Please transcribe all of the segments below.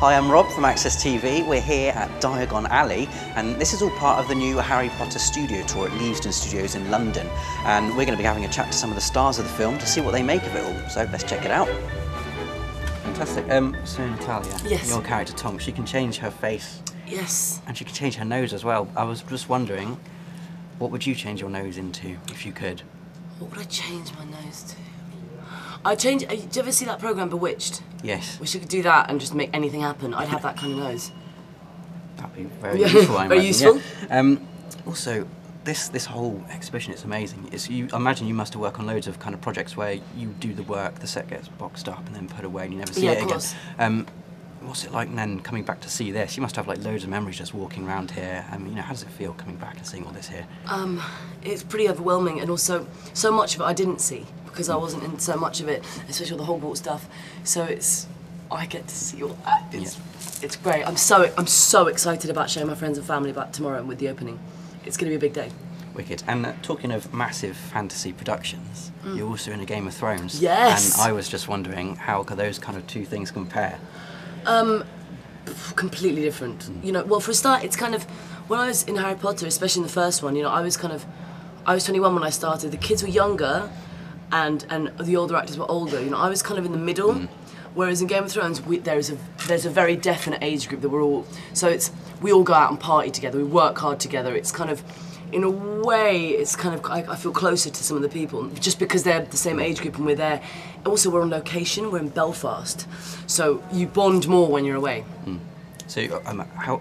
Hi, I'm Rob from Access TV. We're here at Diagon Alley, and this is all part of the new Harry Potter studio tour at Leavesden Studios in London. And we're going to be having a chat to some of the stars of the film to see what they make of it all. So let's check it out. Fantastic. Um, so Natalia, Yes. your character Tonks, she can change her face Yes. and she can change her nose as well. I was just wondering, what would you change your nose into if you could? What would I change my nose to? I change. uh, Do you ever see that program Bewitched? Yes, Wish I could do that and just make anything happen. I'd have that kind of nose. that'd be very useful. I very imagine, yeah. useful. Um, also, this this whole exhibition is amazing. It's, you I imagine you must have worked on loads of kind of projects where you do the work, the set gets boxed up and then put away, and you never see Yeah, it again. Um, what's it like then coming back to see this? You must have like loads of memories just walking around here. I mean, you know, how does it feel coming back and seeing all this here? Um, it's pretty overwhelming, and also so much of it I didn't see because I wasn't in so much of it, especially all the Hogwarts stuff. So it's I get to see all that. It's it's great. I'm so I'm so excited about showing my friends and family about tomorrow with the opening. It's going to be a big day. Wicked. And uh, talking of massive fantasy productions, you're also in a Game of Thrones. Mm. Yes. And I was just wondering how could those kind of two things compare? Um, completely different. You know, well, for a start, it's kind of when I was in Harry Potter, especially in the first one. You know, I was kind of I was 21 when I started. The kids were younger, and and the older actors were older. You know, I was kind of in the middle. Mm. Whereas in Game of Thrones, we, there is a there's a very definite age group that we're all. So it's we all go out and party together. We work hard together. It's kind of in a way, it's kind of I, I feel closer to some of the people just because they're the same age group and we're there. Also, we're on location. We're in Belfast, so you bond more when you're away. So, um, how,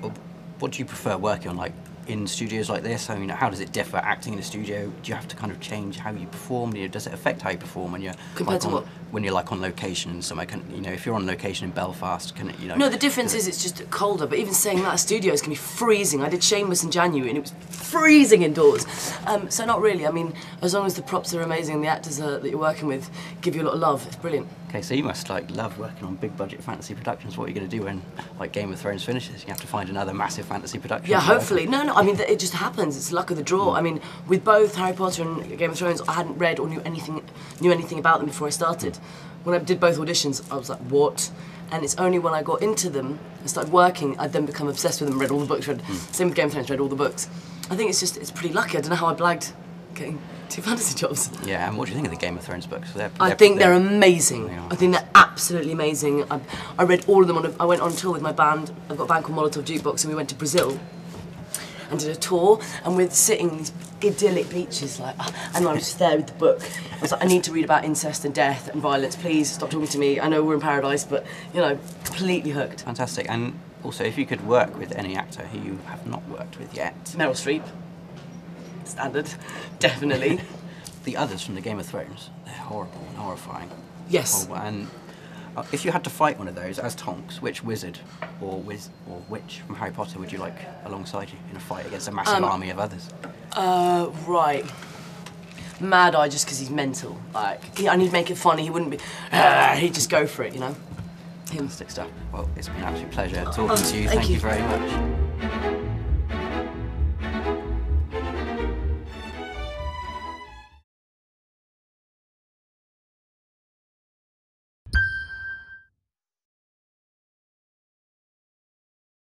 what do you prefer working on, like in studios like this? I mean, how does it differ acting in a studio? Do you have to kind of change how you perform? You know, does it affect how you perform when you're Compared like, to on, what? when you're like on location somewhere? Can, you know, if you're on location in Belfast, can it, you know? No, the difference is it's just colder. But even saying that, studios can be freezing. I did Shameless in January, and it was freezing indoors. Um, so not really. I mean, as long as the props are amazing and the actors are, that you're working with give you a lot of love, it's brilliant. Okay, so you must like love working on big budget fantasy productions. What are you going to do when like Game of Thrones finishes? You have to find another massive fantasy production. Yeah, to work on. hopefully. No, no. I mean, it just happens. It's luck of the draw. Hmm. I mean, with both Harry Potter and Game of Thrones, I hadn't read or knew anything knew anything about them before I started. When I did both auditions, I was like, what? And it's only when I got into them and started working, I'd then become obsessed with them. Read all the books. Read hmm. same with Game of Thrones. Read all the books. I think it's just it's pretty lucky. I don't know how I blagged getting two fantasy jobs. Yeah, and what do you think of the Game of Thrones books? They're, I think they're they're- amazing. They. I think they're absolutely amazing. I, I read all of them on. A, I went on tour with my band. I've got a band called Molotov Jukebox, and we went to Brazil and did a tour. And we're sitting on these idyllic beaches, like, ah, and I was just there with the book. I was like, I need to read about incest and death and violence. Please stop talking to me. I know we're in paradise, but you know, completely hooked. fantastic. And also, if you could work with any actor who you have not worked with yet, Meryl Streep, standard, definitely. the others from the Game of Thrones, they're horrible and horrifying. Yes. Horrible. And uh, if you had to fight one of those as Tonks, which wizard or wiz or witch from Harry Potter would you like alongside you in a fight against a massive Um, army of others? Uh, right. Mad Eye just because he's mental. Like, he, I need to make it funny. He wouldn't be. "Ah," he'd just go for it, you know. Him. Fantastic stuff. Well, it's been an absolute pleasure talking to you. thank Thank you you. very much.